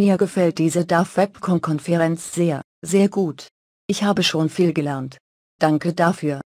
Mir gefällt diese DAF Webcon-Konferenz sehr, sehr gut. Ich habe schon viel gelernt. Danke dafür.